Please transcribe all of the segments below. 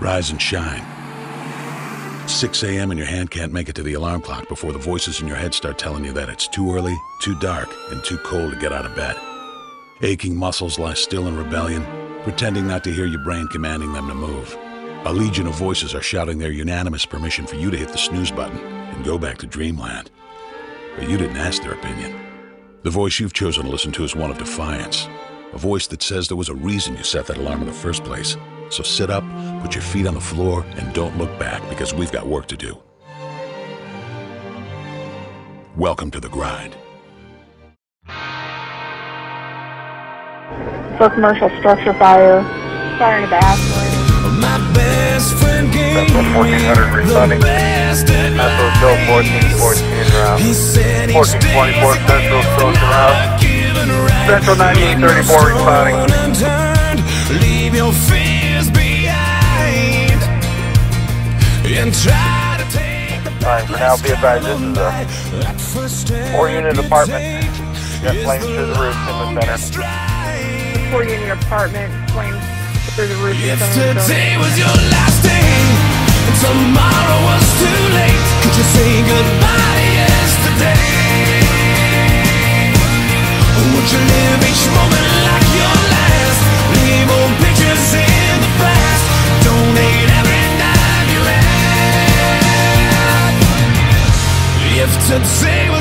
Rise and shine. 6 a.m. and your hand can't make it to the alarm clock before the voices in your head start telling you that it's too early, too dark, and too cold to get out of bed. Aching muscles lie still in rebellion, pretending not to hear your brain commanding them to move. A legion of voices are shouting their unanimous permission for you to hit the snooze button and go back to dreamland. But you didn't ask their opinion. The voice you've chosen to listen to is one of defiance. A voice that says there was a reason you set that alarm in the first place. So sit up, put your feet on the floor, and don't look back because we've got work to do. Welcome to the grind. For commercial structure fire, fire in a bathroom. My best friend gave That's what 1400 me responding. the best That's what's still 1414 route. 1424 Central still route. Central 9834 responding. And try to take the Alright, for now, be advised, this is a that first step four unit you apartment. take Got flames through the roof in the center. stride. Four unit apartment, flames through the roof. If of the building. today was your last day and tomorrow was too late, could you say goodbye to yesterday? Would you live each moment like your last? Leave old If today was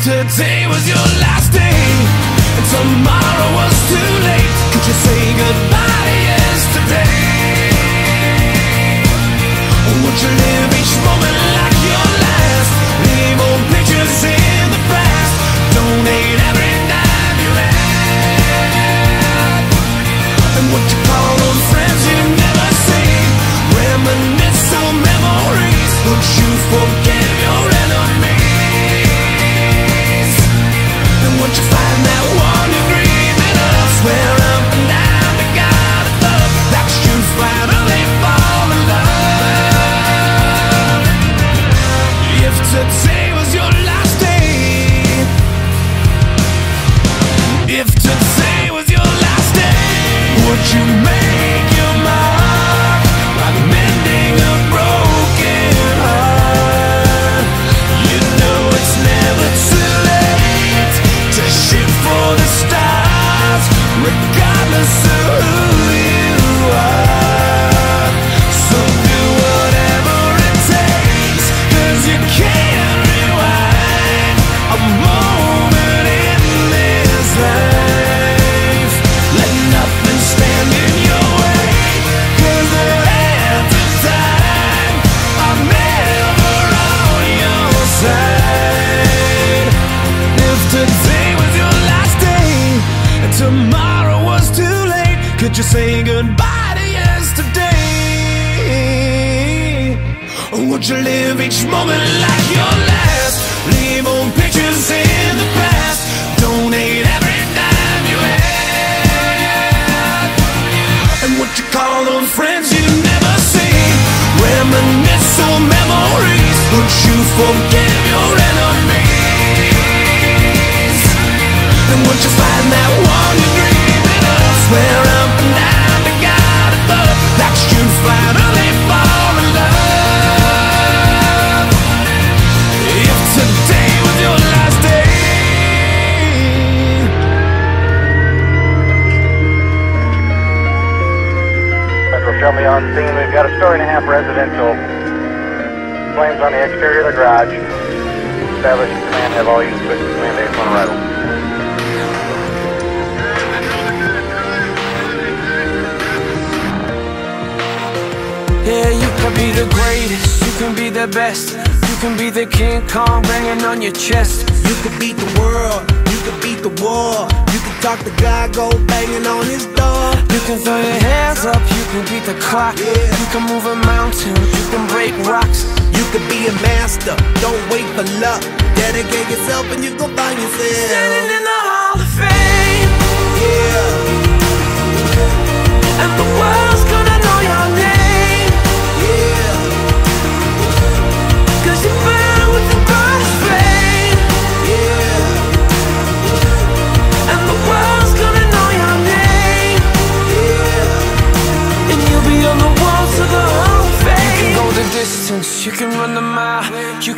Today was your last day and tomorrow was too late, could you say goodbye to yesterday? Would you live each moment would you live each moment like your last? Leave old pictures in the past. Donate every dime you had. And what you call those friends you never see? Reminisce on memories. Would you forgive your enemies? And once you find that one you're dreaming of, swear on scene. We've got a story and a half residential. Flames on the exterior of the garage. Establish command. Have all units to command arrival. Yeah, you can be the greatest, you can be the best. You can be the King Kong banging on your chest. You could beat the world, you could beat the war. You talk to God, go banging on his door. You can throw your hands up, you can beat the clock. Yeah. You can move a mountain, you can break rocks. You could be a master, don't wait for luck. Dedicate yourself and you gon' find yourself. Standing in the Hall of Fame, Yeah, and the world's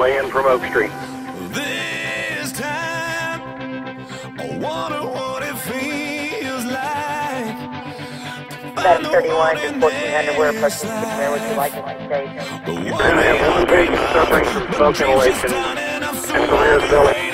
Oak Street, lay in from Oak Street. This time, I wonder what it feels like. 731 to 1400, we're approaching Where would you like to station? You're going to have one patient suffering from smoke inhalation. Central Air Village.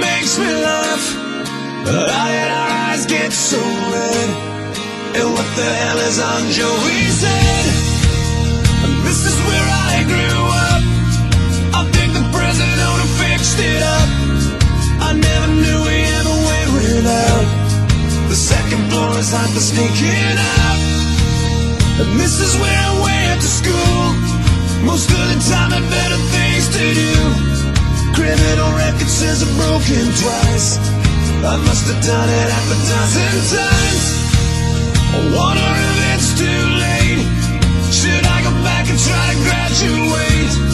makes me laugh. Why did our eyes get so red? And what the hell is on Joey's head? And this is where I grew up. I think the president owner fixed it up. I never knew we ever went without. The second floor is hot for sneaking up. And this is where I went to school. Most of the time, I better things to do. Criminal record says I'm broken twice. I must have done it half a dozen times. I wonder if it's too late. Should I go back and try to graduate?